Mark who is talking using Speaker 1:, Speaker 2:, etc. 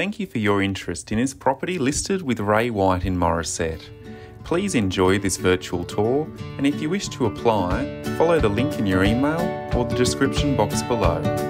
Speaker 1: Thank you for your interest in this property listed with Ray White in Morisset. Please enjoy this virtual tour, and if you wish to apply, follow the link in your email or the description box below.